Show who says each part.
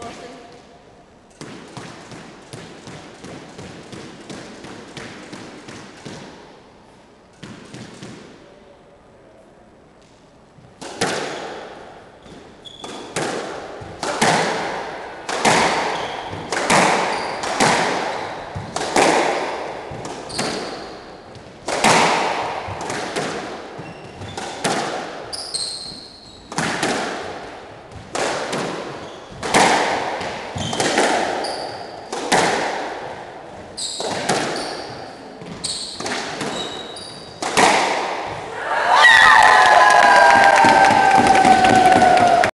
Speaker 1: Gracias. Thank you.